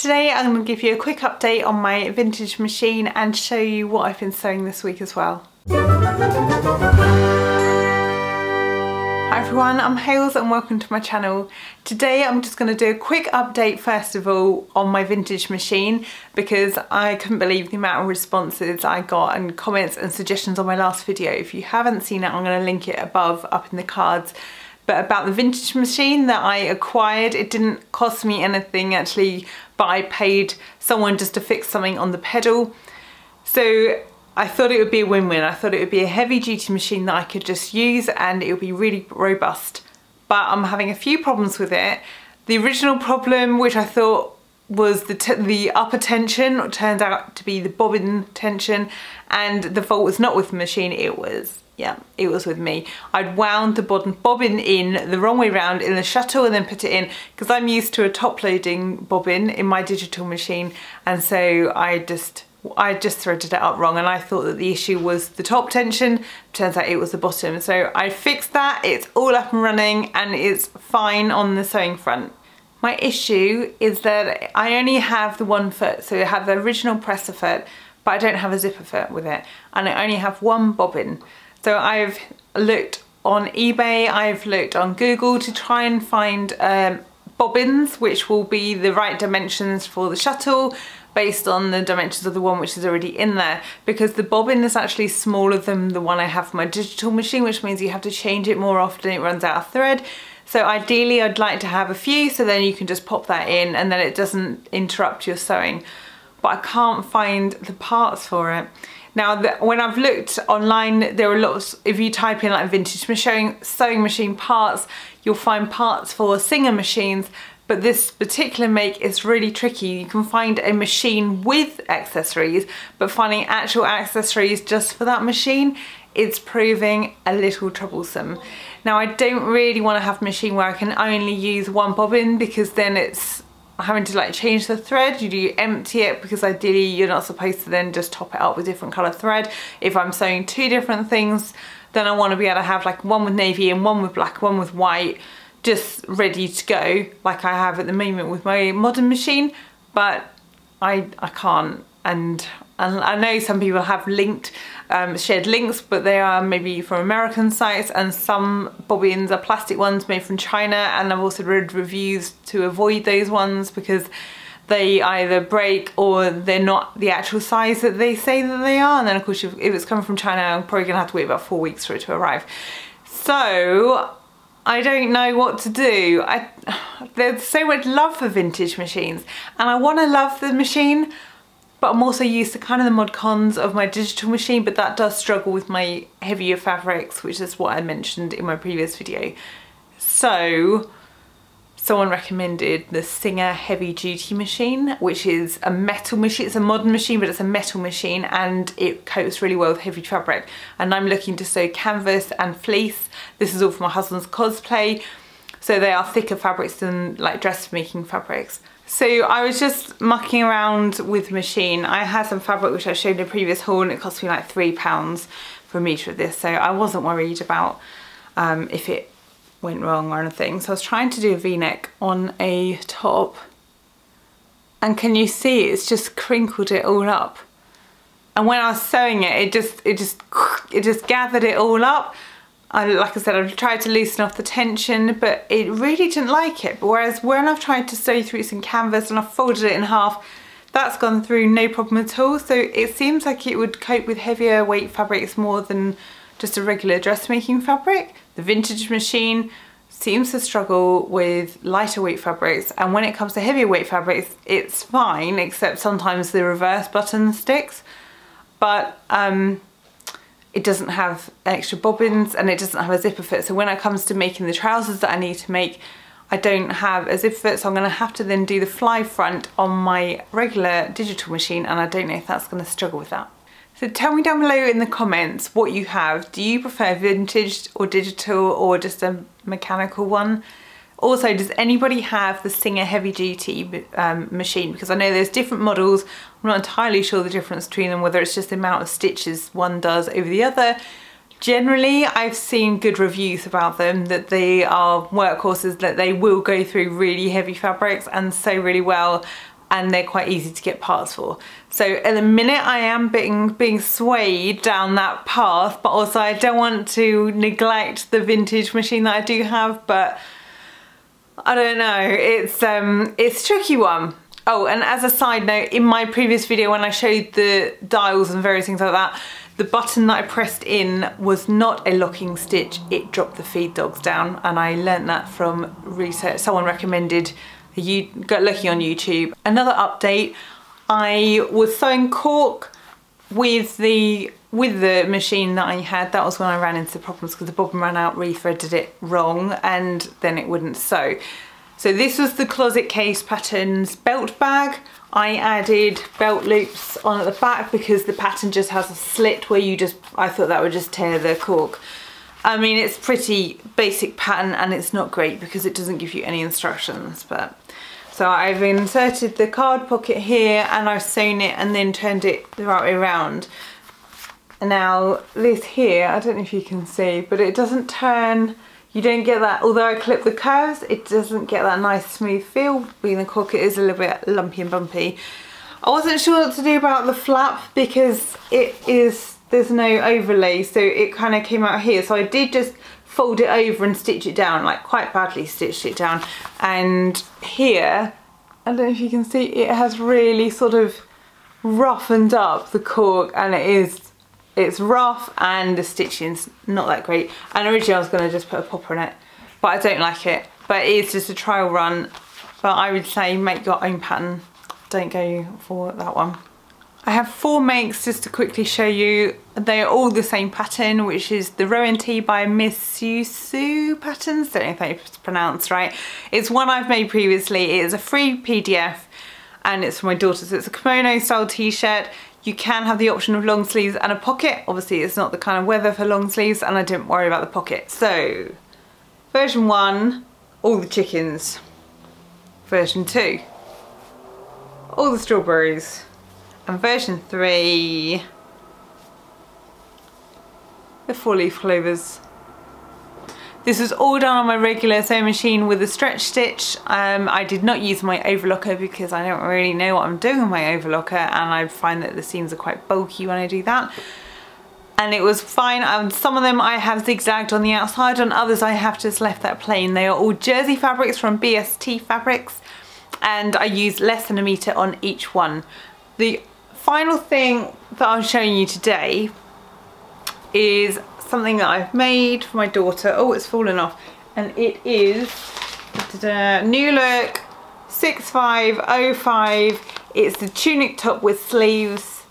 Today I'm going to give you a quick update on my vintage machine and show you what I've been sewing this week as well. Hi everyone, I'm Hales and welcome to my channel. Today I'm just going to do a quick update first of all on my vintage machine because I couldn't believe the amount of responses I got and comments and suggestions on my last video. If you haven't seen it I'm going to link it above up in the cards but about the vintage machine that I acquired. It didn't cost me anything actually, but I paid someone just to fix something on the pedal. So I thought it would be a win-win. I thought it would be a heavy duty machine that I could just use and it would be really robust. But I'm having a few problems with it. The original problem, which I thought was the, the upper tension, turned out to be the bobbin tension and the fault was not with the machine, it was yeah, it was with me. I'd wound the bobbin in the wrong way round in the shuttle and then put it in because I'm used to a top loading bobbin in my digital machine and so I just I just threaded it up wrong and I thought that the issue was the top tension, turns out it was the bottom. So I fixed that, it's all up and running and it's fine on the sewing front. My issue is that I only have the one foot, so I have the original presser foot, but I don't have a zipper foot with it. And I only have one bobbin. So I've looked on eBay, I've looked on Google to try and find um, bobbins which will be the right dimensions for the shuttle based on the dimensions of the one which is already in there because the bobbin is actually smaller than the one I have for my digital machine which means you have to change it more often, it runs out of thread. So ideally I'd like to have a few so then you can just pop that in and then it doesn't interrupt your sewing. But I can't find the parts for it. Now, the, when I've looked online, there are lots, if you type in like vintage machine, sewing machine parts, you'll find parts for Singer machines, but this particular make is really tricky. You can find a machine with accessories, but finding actual accessories just for that machine, it's proving a little troublesome. Now, I don't really want to have a machine where I can only use one bobbin because then it's having to like change the thread, you do empty it because ideally you're not supposed to then just top it up with different colour thread. If I'm sewing two different things, then I want to be able to have like one with navy and one with black, one with white, just ready to go like I have at the moment with my modern machine, but I, I can't and and I know some people have linked, um, shared links, but they are maybe from American sites and some bobbins are plastic ones made from China and I've also read reviews to avoid those ones because they either break or they're not the actual size that they say that they are. And then of course, if it's coming from China, I'm probably gonna have to wait about four weeks for it to arrive. So I don't know what to do. I, there's so much love for vintage machines and I wanna love the machine, but I'm also used to kind of the mod cons of my digital machine, but that does struggle with my heavier fabrics, which is what I mentioned in my previous video. So, someone recommended the Singer Heavy Duty machine, which is a metal machine. It's a modern machine, but it's a metal machine and it coats really well with heavy fabric. And I'm looking to sew canvas and fleece. This is all for my husband's cosplay. So they are thicker fabrics than like dressmaking fabrics. So I was just mucking around with the machine. I had some fabric which I showed in a previous haul and it cost me like three pounds for a metre of this. So I wasn't worried about um, if it went wrong or anything. So I was trying to do a v-neck on a top and can you see it's just crinkled it all up. And when I was sewing it, it just, it just, it just gathered it all up. I, like I said, I've tried to loosen off the tension, but it really didn't like it. Whereas when I've tried to sew through some canvas and I've folded it in half, that's gone through no problem at all. So it seems like it would cope with heavier weight fabrics more than just a regular dressmaking fabric. The vintage machine seems to struggle with lighter weight fabrics and when it comes to heavier weight fabrics it's fine except sometimes the reverse button sticks but um, it doesn't have extra bobbins and it doesn't have a zipper fit. So when it comes to making the trousers that I need to make, I don't have a zipper fit, so I'm gonna have to then do the fly front on my regular digital machine and I don't know if that's gonna struggle with that. So tell me down below in the comments what you have. Do you prefer vintage or digital or just a mechanical one? Also, does anybody have the Singer heavy duty um, machine? Because I know there's different models. I'm not entirely sure the difference between them, whether it's just the amount of stitches one does over the other. Generally, I've seen good reviews about them, that they are workhorses, that they will go through really heavy fabrics and sew really well. and they're quite easy to get parts for. So at the minute I am being, being swayed down that path, but also I don't want to neglect the vintage machine that I do have, but I don't know, it's, um, it's tricky one. Oh, and as a side note, in my previous video when I showed the dials and various things like that, the button that I pressed in was not a locking stitch, it dropped the feed dogs down and I learnt that from research. Someone recommended you got looking on YouTube. Another update, I was sewing cork with the with the machine that I had, that was when I ran into problems because the bobbin ran out, rethreaded it wrong and then it wouldn't sew. So this was the Closet Case Patterns belt bag. I added belt loops on at the back because the pattern just has a slit where you just, I thought that would just tear the cork. I mean, it's pretty basic pattern and it's not great because it doesn't give you any instructions, but so I've inserted the card pocket here and I've sewn it and then turned it the right way around. Now this here, I don't know if you can see, but it doesn't turn, you don't get that, although I clip the curves, it doesn't get that nice smooth feel. Being the cork, it is a little bit lumpy and bumpy. I wasn't sure what to do about the flap because it is, there's no overlay, so it kind of came out here. So I did just fold it over and stitch it down, like quite badly stitched it down. And here, I don't know if you can see, it has really sort of roughened up the cork and it is, it's rough and the stitching's not that great. And originally I was gonna just put a popper in it, but I don't like it. But it is just a trial run. But I would say make your own pattern. Don't go for that one. I have four makes just to quickly show you. They are all the same pattern, which is the Rowan T by Misusu Patterns. Don't know if it's pronounced right. It's one I've made previously. It is a free PDF and it's for my daughter. So it's a kimono style t-shirt. You can have the option of long sleeves and a pocket. Obviously it's not the kind of weather for long sleeves and I didn't worry about the pocket. So version one, all the chickens. Version two, all the strawberries and version 3 the four leaf clovers this was all done on my regular sewing machine with a stretch stitch. Um, I did not use my overlocker because I don't really know what I'm doing with my overlocker and I find that the seams are quite bulky when I do that. And it was fine. Um, some of them I have zigzagged on the outside, on others I have just left that plain. They are all jersey fabrics from BST Fabrics and I used less than a metre on each one. The final thing that I'm showing you today is something that I've made for my daughter. Oh, it's fallen off. And it is New Look 6505. It's the tunic top with sleeves.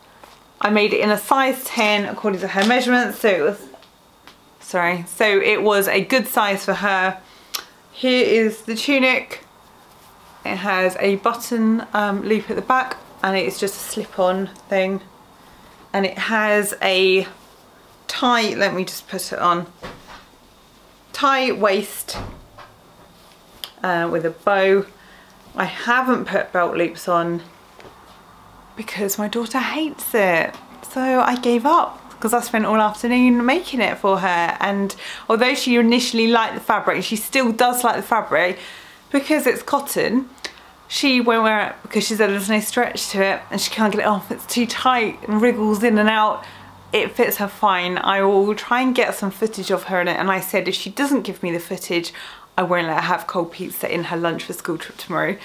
I made it in a size 10 according to her measurements. So it was, sorry, so it was a good size for her. Here is the tunic. It has a button um, loop at the back and it's just a slip-on thing and it has a tight let me just put it on tight waist uh, with a bow I haven't put belt loops on because my daughter hates it so I gave up because I spent all afternoon making it for her and although she initially liked the fabric she still does like the fabric because it's cotton she won't wear it because she said there's no stretch to it and she can't get it off. It's too tight and wriggles in and out. It fits her fine. I will try and get some footage of her in it and I said if she doesn't give me the footage I won't let her have cold pizza in her lunch for school trip tomorrow.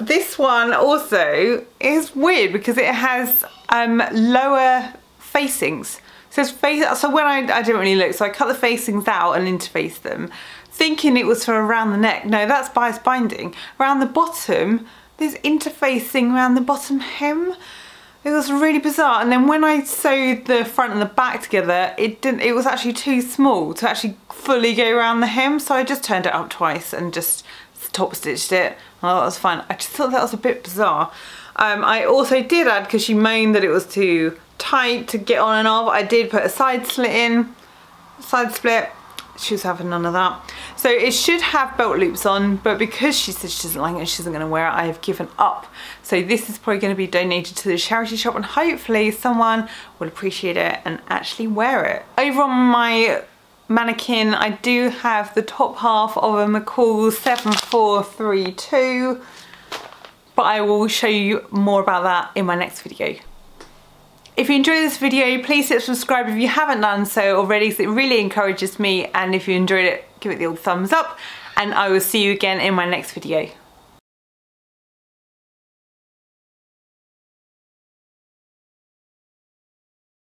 This one also is weird because it has um, lower facings. So, face, so when I, I didn't really look, so I cut the facings out and interfaced them thinking it was for around the neck. No, that's bias binding. Around the bottom, there's interfacing around the bottom hem. It was really bizarre. And then when I sewed the front and the back together, it didn't. It was actually too small to actually fully go around the hem. So I just turned it up twice and just top stitched it. Oh, that was fine. I just thought that was a bit bizarre. Um, I also did add, because she moaned that it was too tight to get on and off, I did put a side slit in, side split, she was having none of that. So it should have belt loops on, but because she said she doesn't like it, she isn't gonna wear it, I have given up. So this is probably gonna be donated to the charity shop and hopefully someone will appreciate it and actually wear it. Over on my mannequin, I do have the top half of a McCall 7432. but I will show you more about that in my next video. If you enjoyed this video, please hit subscribe if you haven't done so already, because it really encourages me. And if you enjoyed it, give it the old thumbs up. And I will see you again in my next video.